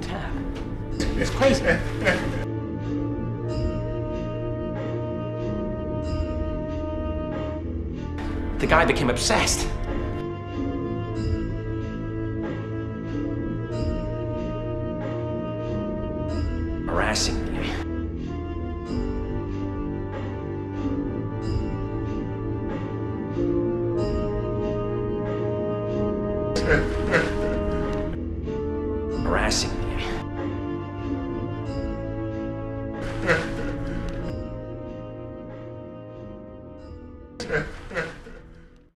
tab. It's crazy. the guy became obsessed. Harassing me. harassing me. Yeah.